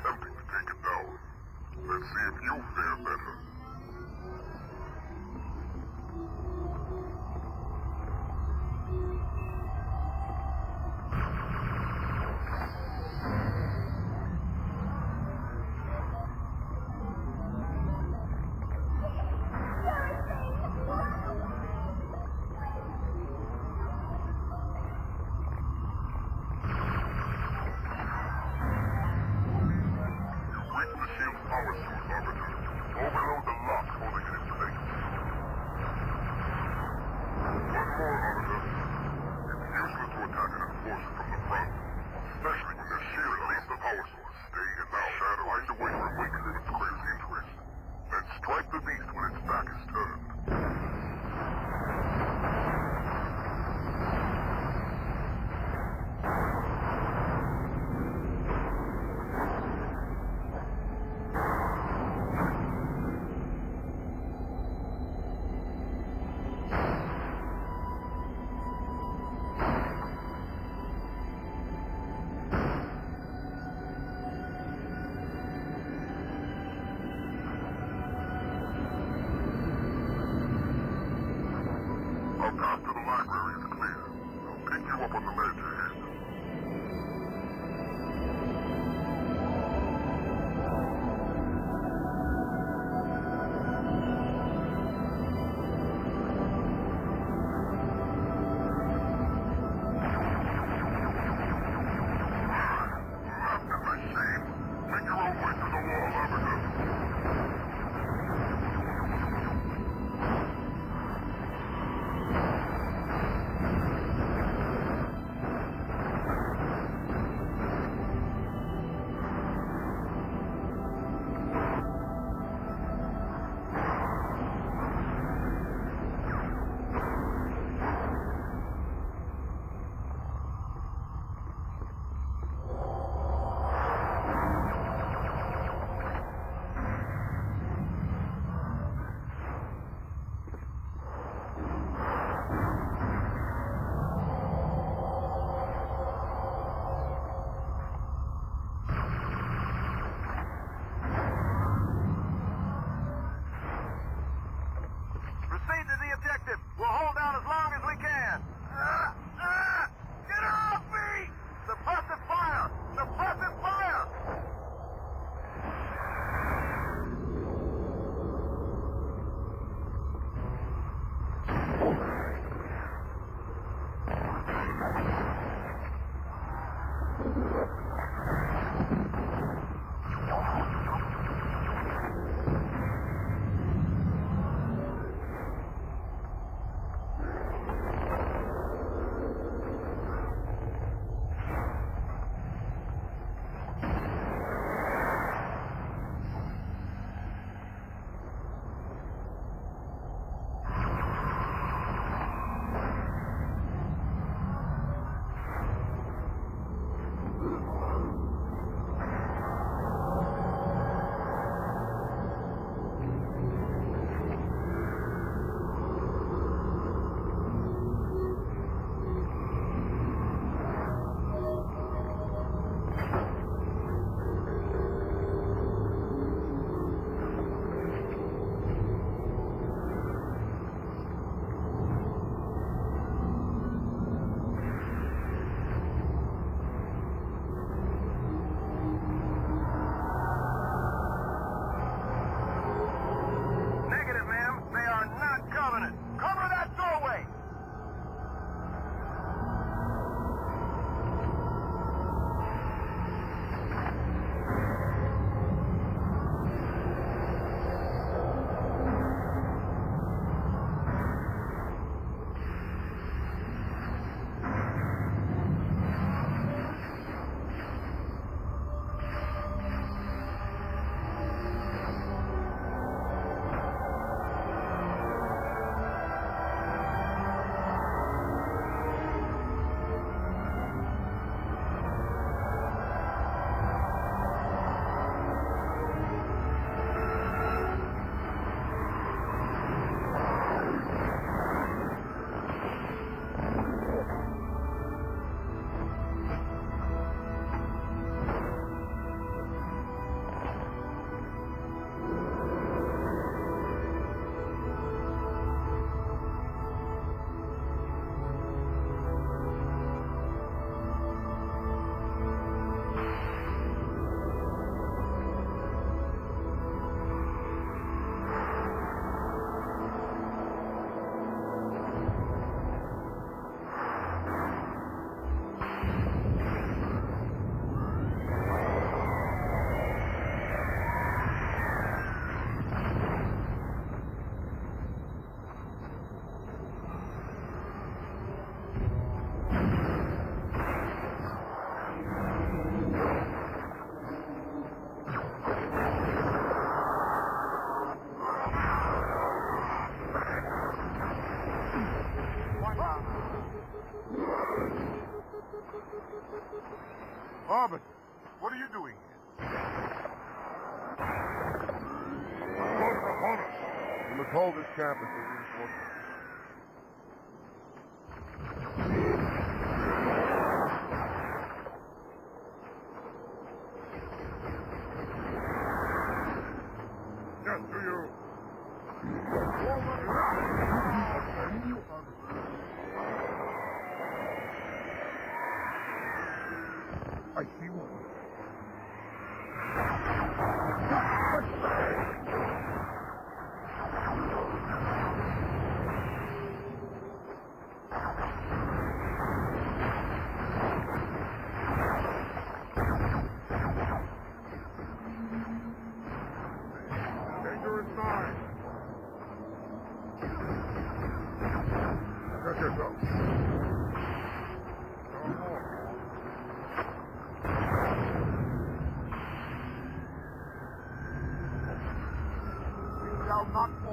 attempting to take it down. Let's see if you fare better. More, Arbiter. It's useless to attack an enforcer from the front, What are you doing here? Quarter us. We must hold this campus. Shall not